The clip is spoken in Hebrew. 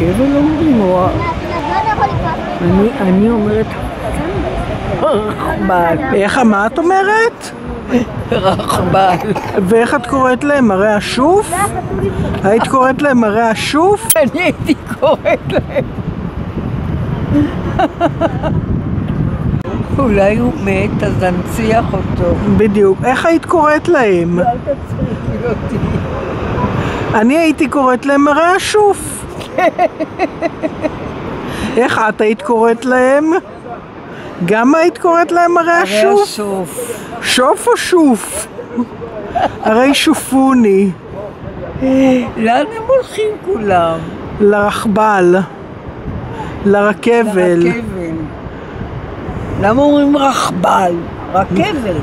הרכבל אומרים, או... אני, אני אומרת רכבל. איך, מה את אומרת? רכבל. ואיך את קוראת להם? מראה השוף? היית קוראת להם מראה השוף? אני הייתי קוראת להם. אולי הוא מת, אז ננציח אותו. בדיוק. איך היית קוראת להם? אל תצחיק אותי. אני הייתי קוראת להם מראה השוף. איך את היית קוראת להם? גם היית קוראת להם הרי השוף? השוף. שוף או שוף? הרי שופוני. לאן הם הולכים כולם? לרכבל. לרכבל. לרכבל. למה אומרים רכבל? רכבל.